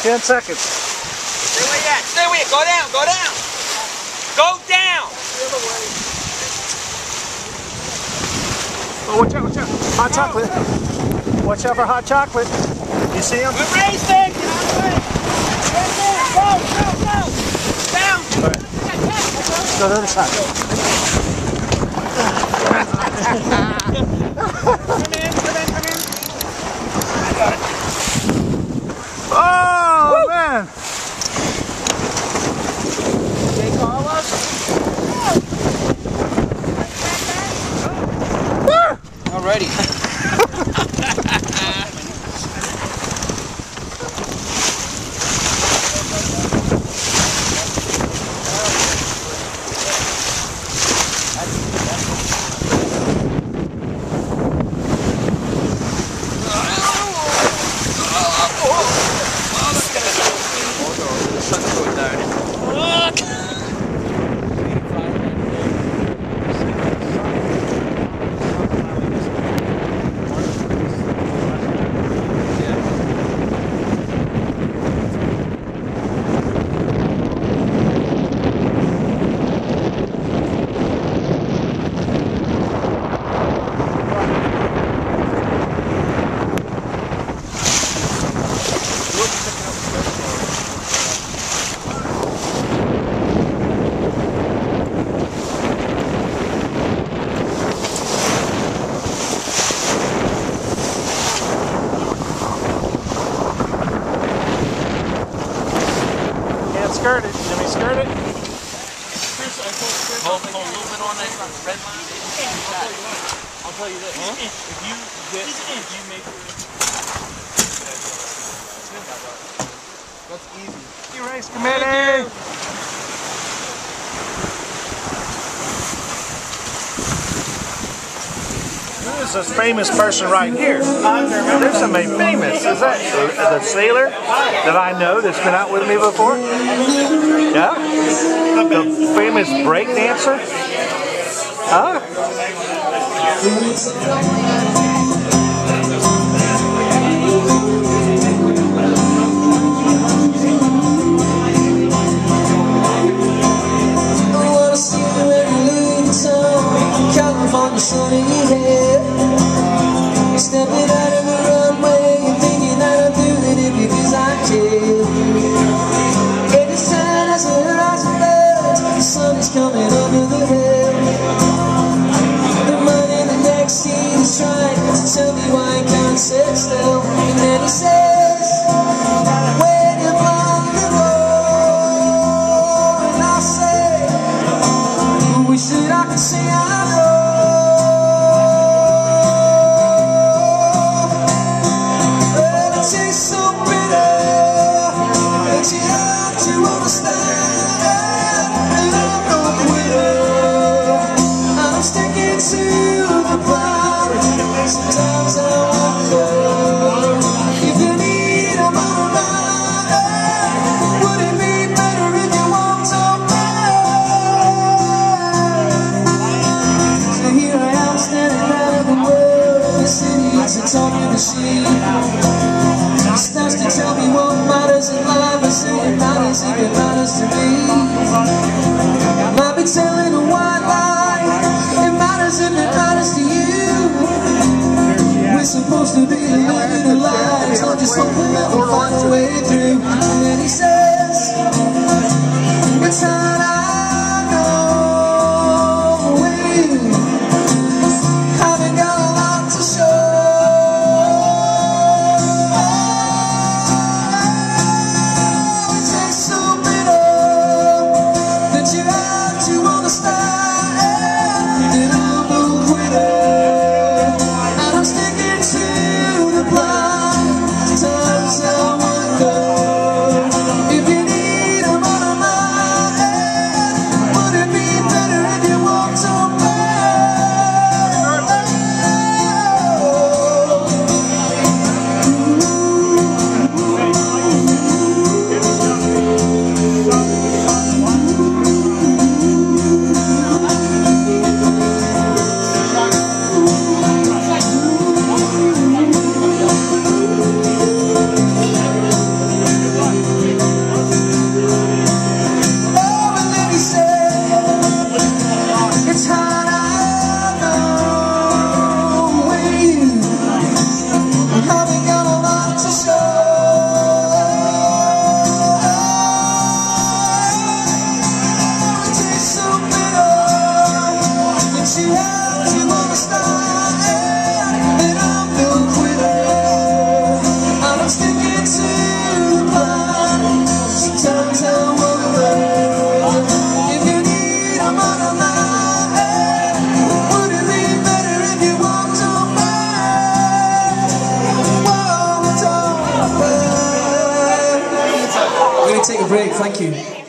10 seconds. Stay where you at. Stay where you Go down. Go down. Go down. Oh, watch out, watch out. Hot chocolate. Watch out for hot chocolate. You see him? We're racing. Get there. Go, go, go. Down. Go to the other side. Come in, come in, come in. Oh, man. Jay Carlos. Alrighty. Can't skirt it. Let me skirt it. Hold, hold a little bit on that red line. I'll tell you this. If you get, if you make That's easy. Race committee. Is this famous person right here? There's somebody famous. Is that the, the sailor that I know that's been out with me before? Yeah? The famous break dancer? Huh? California sun in coming under the hill. The man in the next seat is trying to tell me why I can't sit still. And then he says When you're blind the road And I say Wish that I could say I know But it tastes so It starts to tell me what matters in life. And say it matters if it matters to me. I might be telling a white lie. It matters if it matters to you. We're supposed to be living our lives I'm just hoping that we'll find a way through. And he says take a break. Thank you.